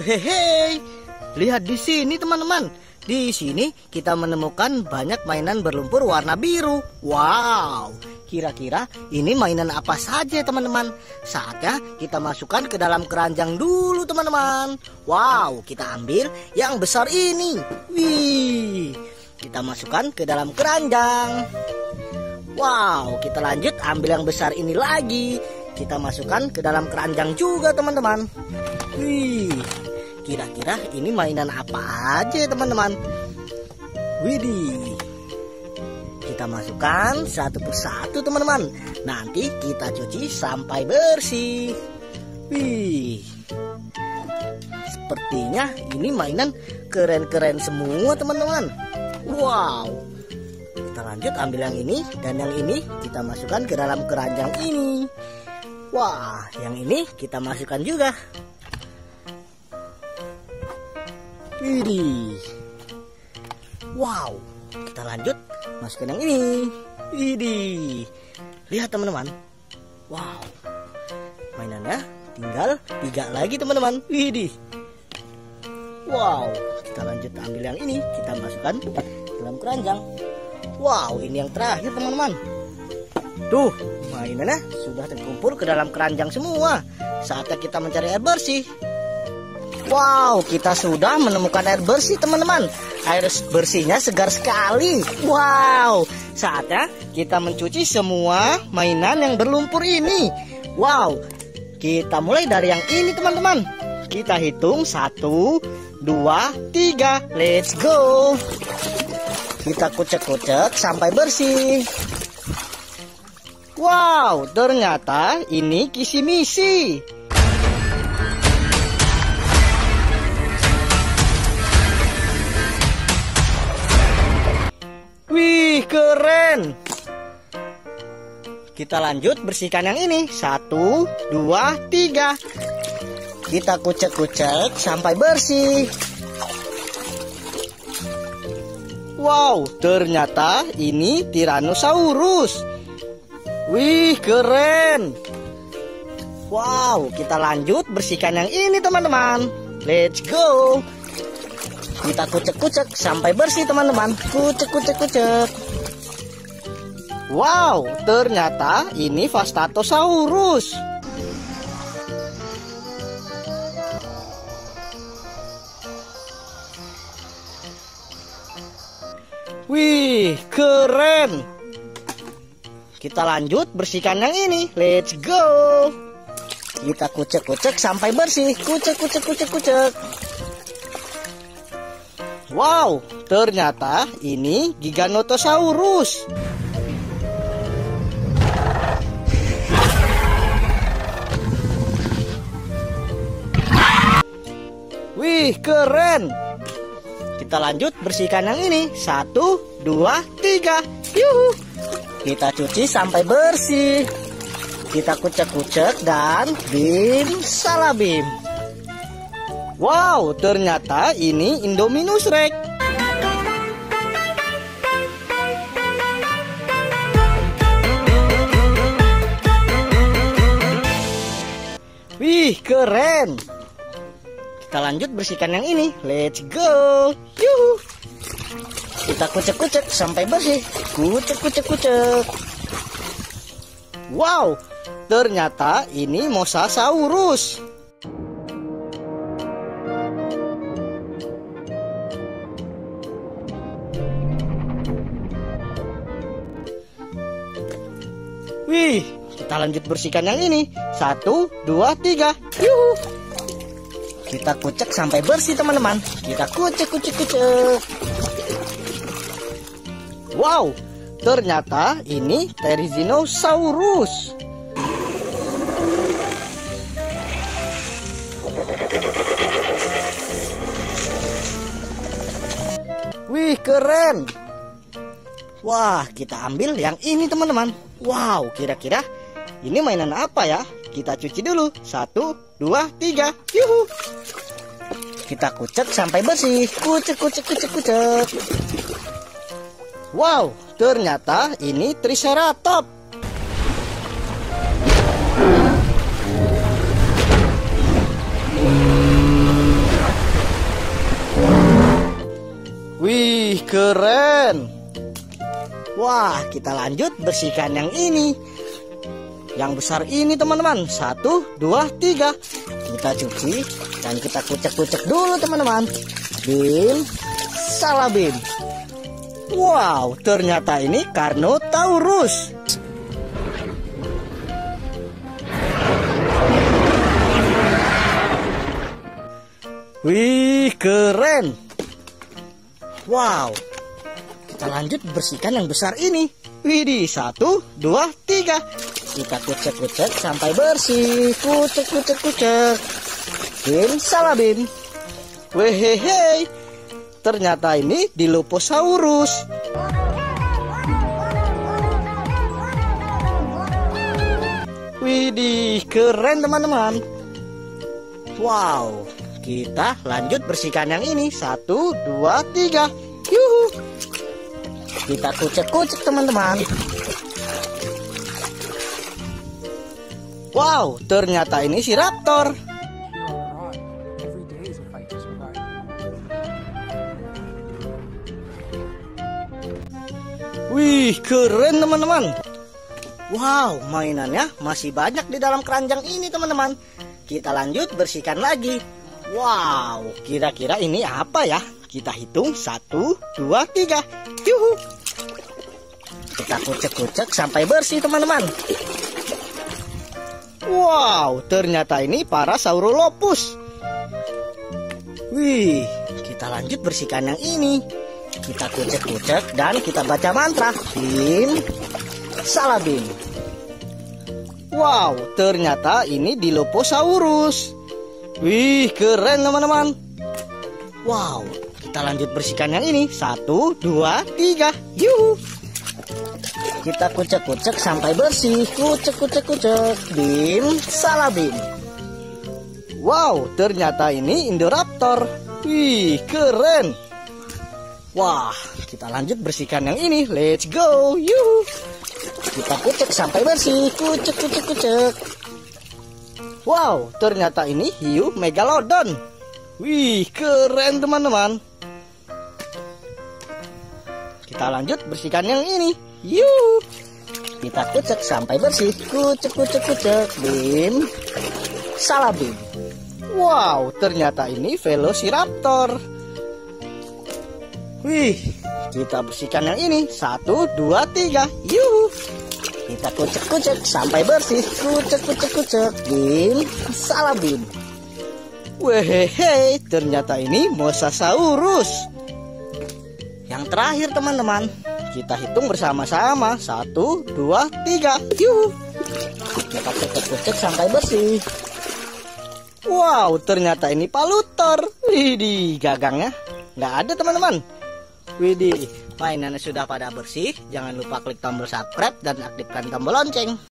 Wehehe, lihat di sini teman-teman. Di sini kita menemukan banyak mainan berlumpur warna biru. Wow, kira-kira ini mainan apa saja teman-teman? Saatnya kita masukkan ke dalam keranjang dulu teman-teman. Wow, kita ambil yang besar ini. Wih, kita masukkan ke dalam keranjang. Wow, kita lanjut ambil yang besar ini lagi. Kita masukkan ke dalam keranjang juga teman-teman. Wih, kira-kira ini mainan apa aja teman-teman? Widih, kita masukkan satu persatu teman-teman. Nanti kita cuci sampai bersih. Wih, sepertinya ini mainan keren-keren semua teman-teman. Wow, kita lanjut ambil yang ini dan yang ini kita masukkan ke dalam keranjang ini. Wah, yang ini kita masukkan juga. Widih. Wow, kita lanjut masukkan yang ini. Widih. Lihat teman-teman. Wow. Mainannya tinggal tiga lagi teman-teman. Widih. Wow, kita lanjut ambil yang ini, kita masukkan dalam keranjang. Wow, ini yang terakhir teman-teman. Tuh, mainannya sudah terkumpul ke dalam keranjang semua. Saatnya kita mencari air bersih. Wow, kita sudah menemukan air bersih teman-teman. Air bersihnya segar sekali. Wow, saatnya kita mencuci semua mainan yang berlumpur ini. Wow, kita mulai dari yang ini teman-teman. Kita hitung satu, dua, tiga. Let's go. Kita kucek-kucek sampai bersih. Wow, ternyata ini kisi Wih, keren. Kita lanjut bersihkan yang ini. Satu, dua, tiga. Kita kucek-kucek sampai bersih. Wow, ternyata ini Tyrannosaurus. Wih, keren. Wow, kita lanjut bersihkan yang ini teman-teman. Let's go. Kita kucek-kucek sampai bersih teman-teman. Kucek-kucek-kucek. Wow, ternyata ini Vastatosaurus. Wih, keren. Kita lanjut bersihkan yang ini. Let's go. Kita kucek-kucek sampai bersih. Kucek, kucek, kucek, kucek. Wow, ternyata ini Giganotosaurus. Wih, keren. Kita lanjut bersihkan yang ini. Satu, dua, tiga. Yuhu. Kita cuci sampai bersih. Kita kucek-kucek dan bim salabim. Wow, ternyata ini Indominus Rex. Wih, keren. Kita lanjut bersihkan yang ini. Let's go. Yuhu. Kita kucek-kucek sampai bersih. Kucek-kucek-kucek. Wow, ternyata ini Mosasaurus. Wih, kita lanjut bersihkan yang ini. Satu, dua, tiga. Yuhu. Kita kucek sampai bersih teman-teman. Kita kucek, kucek, kucek. Wow, ternyata ini Therizinosaurus. Wih, keren. Wah, kita ambil yang ini teman-teman. Wow, kira-kira ini mainan apa ya? Kita cuci dulu. Satu, dua, tiga. Yuhu. Kita kucek sampai bersih. Kucek, kucek, kucek, kucek. Wow, ternyata ini Triceratops. Wih, keren. Wah, kita lanjut bersihkan yang ini. Yang besar ini teman-teman. Satu, dua, tiga. Kita cuci dan kita kucek-kucek dulu teman-teman. Bim, salah bim. Wow, ternyata ini Carnotaurus. Wih, keren. Wow. Kita lanjut bersihkan yang besar ini. Widih, satu, dua, tiga. Kita kucek-kucek sampai bersih. Kucek, kucek, kucek. Bim, salah bim. Wehehe. Ternyata ini Dilophosaurus. Widih, keren teman-teman. Wow, kita lanjut bersihkan yang ini. Satu, dua, tiga. Kita kucek-kucek teman-teman. Wow, ternyata ini si raptor. Wih, keren teman-teman. Wow, mainannya masih banyak di dalam keranjang ini teman-teman. Kita lanjut bersihkan lagi. Wow, kira-kira ini apa ya? Kita hitung satu, dua, tiga. Yuhu. Kita kucek-kucek sampai bersih teman-teman. Wow, ternyata ini para Saurolopus. Wih, kita lanjut bersihkan yang ini. Kita kucek-kucek dan kita baca mantra. Bim, salabim. Wow, ternyata ini Dilophosaurus. Wih, keren teman-teman. Wow, kita lanjut bersihkan yang ini. Satu, dua, tiga. Yuhu. Kita kucek-kucek sampai bersih. Kucek-kucek-kucek. Bim, salabim. Wow, ternyata ini Indoraptor. Wih, keren. Wah, kita lanjut bersihkan yang ini. Let's go. Yuhu. Kita kucek sampai bersih. Kucek, kucek, kucek. Wow, ternyata ini hiu megalodon. Wih, keren teman-teman. Kita lanjut bersihkan yang ini. Yuh. Kita kucek sampai bersih. Kucek, kucek, kucek. Bim. Salah bim. Wow, ternyata ini Velociraptor. Wih, kita bersihkan yang ini. Satu, dua, tiga. Yuh. Kita kucek-kucek sampai bersih. Kucek, kucek, kucek. Bim. Salah bim. Wehehe, ternyata ini Mosasaurus. Yang terakhir teman-teman, kita hitung bersama-sama. Satu, dua, tiga. Yuh. Kita kucek-kucek sampai bersih. Wow, ternyata ini palutor. Widih, gagangnya nggak ada teman-teman. Widih, mainannya sudah pada bersih. Jangan lupa klik tombol subscribe dan aktifkan tombol lonceng.